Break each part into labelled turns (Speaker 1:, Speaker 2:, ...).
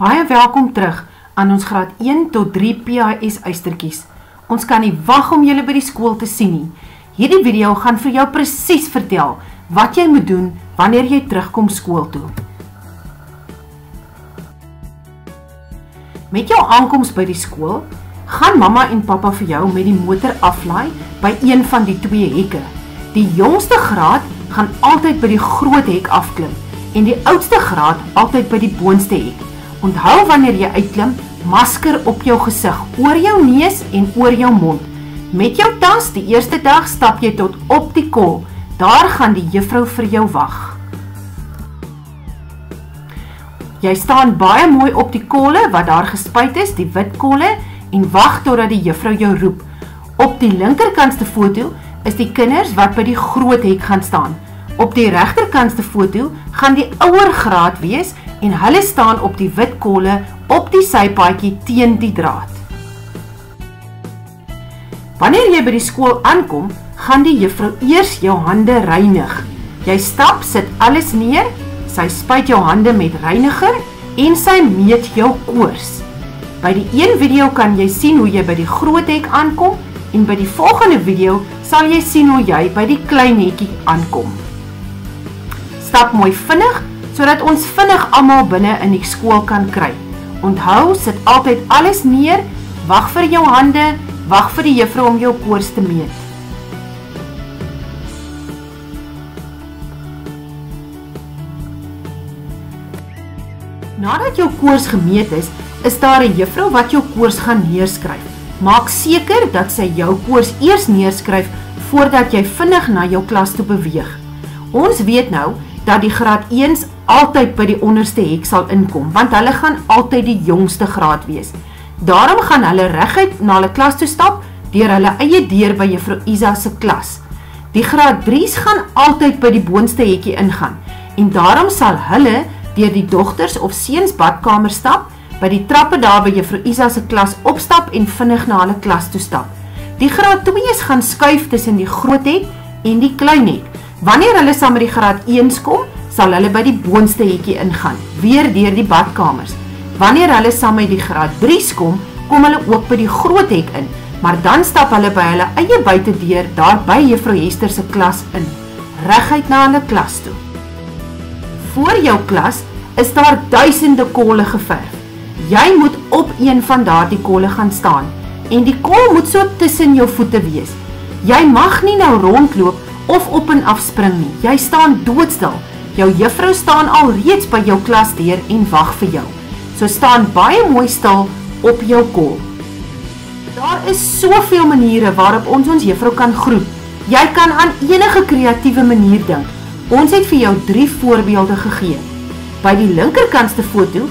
Speaker 1: Baie welkom terug aan ons graad 1 tot 3 PIS eistertjies. Ons kan nie wag om julle by die skool te sien nie. Hierdie video gaan vir jou presies vertel wat jy moet doen wanneer jy terugkom skool toe. Met jou aankoms by die skool, gaan mamma en pappa vir jou met die motor aflaai by een van die twee hekke. Die jongste graad gaan altyd by die groot hek afklim en die oudste graad altyd by die boonste hek. Onthou wanneer jy uitklim, masker op jou gesig, oor jou neus en oor jou mond. Met jou tas die eerste dag stap jy tot op die kol. Daar gaan die juffrou vir jou wag. Jy staan baie mooi op die kolle wat daar gespuit is, die wit kolle en wag totdat die juffrou jou roep. Op die linkerkantste foto is die kinders wat by die groot hek gaan staan. Op die regterkantste foto gaan die ouer graad wees en hulle staan op die wit kolle op die sypaadjie teen die draad. Wanneer jy by die skool aankom, gaan die juffrou eers jou hande reinig. Jy stap, sit alles neer, sy spuit jou hande met reiniger en sy meet jou koors. By die een video kan jy sien hoe jy by die groot hek aankom en by die volgende video sal jy sien hoe jy by die klein hekkie aankom. Stap mooi vinnig sodat ons vinnig almal binne in die skool kan kry. Onthou, sit altyd alles neer, wag vir jou hande, wag vir die juffrou om jou koors te meet. Nadat jou koors gemeet is, is daar 'n juffrou wat jou koors gaan neerskryf. Maak seker dat sy jou koors eers neerskryf voordat jy vinnig na jou klas toe beweeg. Ons weet nou dat die graad 1s altyd by die onderste hek sal inkom, want hulle gaan altyd die jongste graad wees. Daarom gaan hulle reguit na hulle klas toe stap deur hulle eie deur by juffrou Isa se klas. Die graad 3s gaan altyd by die boonste hekkie ingaan en daarom sal hulle deur die dogters of seuns badkamer stap by die trappe daar by juffrou Isa se klas opstap en vinnig na hulle klas toe stap. Die graad 2's gaan skuif tussen die groot hek en die klein hek. Wanneer hulle saam met die graad 1's kom, sal hulle by die boonste hekkie ingaan, weer deur die badkamers. Wanneer hulle saam met die graad 3's kom, kom hulle ook by die groot hek in, maar dan stap hulle by hulle eie buitedeur daar by juffrou Hester se klas in, reguit na hulle klas toe. Voor jou klas is daar duisende kolle geverf. Jy moet op een van daardie kolle gaan staan en die kol moet so tussen jou voete wees. Jy mag nie nou rondloop of op en af spring nie. Jy staan doodstil. Jou juffrou staan al reeds by jou klasdeur en wag vir jou. So staan baie mooi stil op jou kol. Daar is soveel maniere waarop ons ons juffrou kan groet. Jy kan aan enige kreatiewe manier dink. Ons het vir jou 3 voorbeelde gegee. By die linkerkantste foto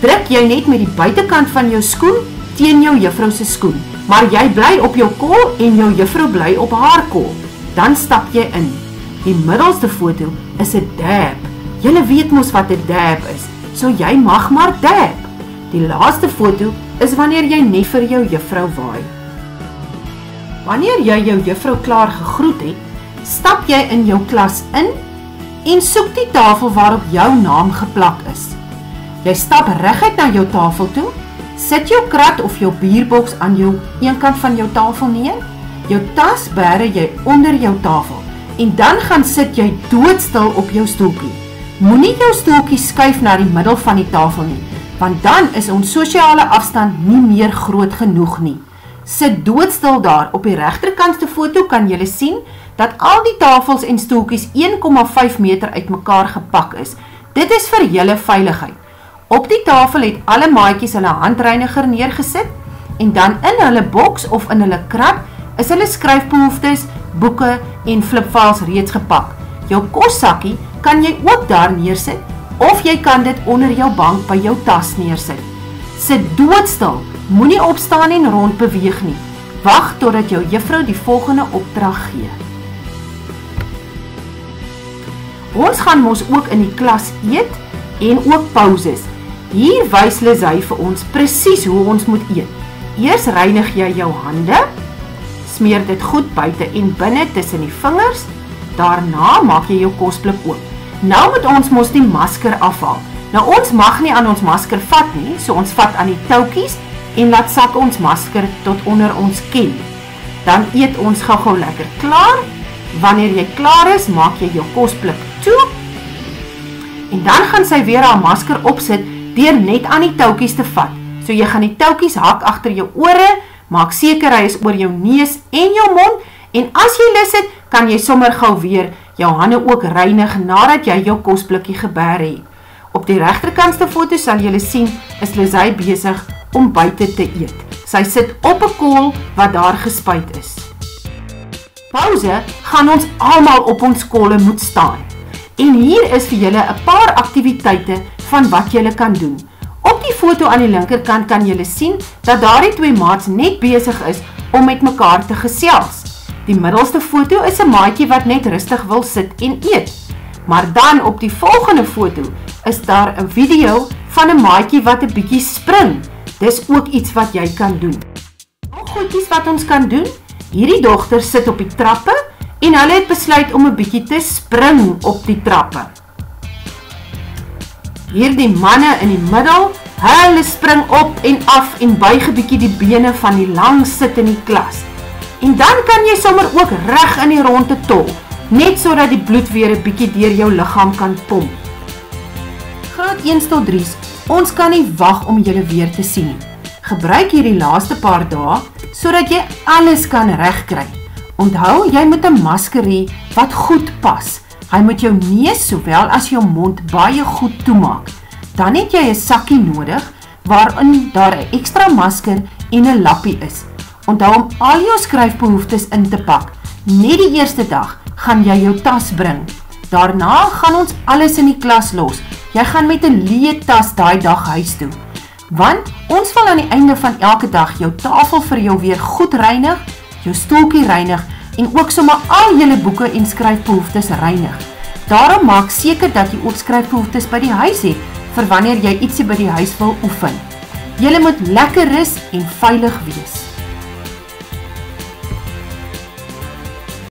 Speaker 1: druk jy net met die buitekant van jou skoen teen jou juffrou se skoen. Maar jy bly op jou kol en jou juffrou bly op haar kol. Dan stap jy in. Die middelste foto is 'n dab. Julle weet mos wat 'n dab is. So jy mag maar dab. Die laaste foto is wanneer jy net vir jou juffrou waai. Wanneer jy jou juffrou klaar gegroet het, stap jy in jou klas in en soek die tafel waarop jou naam geplak is. Jy stap reguit na jou tafel toe, sit jou krat of jou bierboks aan jou een kant van jou tafel neer, jou tas bære jy onder jou tafel en dan gaan sit jy doodstil op jou stoeltjie. Moenie jou stoeltjie skuif na die middel van die tafel nie, want dan is ons sosiale afstand nie meer groot genoeg nie. Sit doodstil daar. Op die regterkantste foto kan jy sien dat al die tafels en stoeltjies 1,5 meter uitmekaar gepak is. Dit is vir julle veiligheid. Op die tafel het alle maatjies hulle handreiniger neergesit en dan in hulle boks of in hulle krat is hulle skryfbehoeftes, boeke en flipfiles reeds gepak. Jou kossakkie kan jy ook daar neersit of jy kan dit onder jou bank by jou tas neersit. Sit doodstil, moenie opstaan en rond beweeg nie. Wag totdat jou juffrou die volgende opdrag gee. Ons gaan mos ook in die klas eet en ook pauses. Hier wys Lisey vir ons presies hoe ons moet eet. Eers reinig jy jou hande, smeer dit goed buite en binne tussen die vingers. Daarna maak jy jou kosblik oop. Nou moet ons mos die masker afhaal. Nou ons mag nie aan ons masker vat nie, so ons vat aan die toukies en laat sak ons masker tot onder ons kin. Dan eet ons gou-gou lekker klaar. Wanneer jy klaar is, maak jy jou kosblik toe. En dan gaan sy weer haar masker opsit deur net aan die toukies te vat. So jy gaan die toukies hak agter jou ore, maak seker hy is oor jou neus en jou mond en as jy lus het, kan jy sommer gou weer jou hande ook reinig nadat jy jou kosblikkie geber het. Op die regterkantste foto sal julle sien is Lizay besig om buite te eet. Sy sit op 'n kool wat daar gespuit is. Pause gaan ons almal op ons kolle moet staan. En hier is vir julle 'n paar aktiwiteite van wat julle kan doen. Op die foto aan die linkerkant kan julle sien dat daardie twee maats net besig is om met mekaar te gesels. Die middelste foto is 'n maatjie wat net rustig wil sit en eet. Maar dan op die volgende foto is daar 'n video van 'n maatjie wat 'n bietjie spring. Dis ook iets wat jy kan doen. Nog goedjies wat ons kan doen. Hierdie dogter sit op die trappe en hulle het besluit om 'n bietjie te spring op die trappe. Hierdie manne in die middel, hulle spring op en af en buig 'n bietjie die bene van die lang sit in die klas. En dan kan jy sommer ook reg in die ronde tol, net sodat die bloed weer 'n bietjie deur jou liggaam kan pomp. Graad 1 tot 3. Ons kan nie wag om julle weer te sien nie. Gebruik hierdie laaste paar dae sodat jy alles kan regkry. Onthou, jy moet 'n masker hê wat goed pas. Hy moet jou neus sowel as jou mond baie goed toemaak. Dan het jy 'n sakkie nodig waarin daar 'n ekstra masker en 'n lappie is. Onthou om al jou skryfbehoeftes in te pak. Net die eerste dag gaan jy jou tas bring. Daarna gaan ons alles in die klas los. Jy gaan met 'n leë tas daai dag huis toe. Want ons wil aan die einde van elke dag jou tafel vir jou weer goed reinig, jou stoeltjie reinig en ook sommer al julle boeke en skryfbehoeftes reinig. Daarom maak seker dat jy ook skryfbehoeftes by die huis het vir wanneer jy ietsie by die huis wil oefen. Jy moet lekker rus en veilig wees.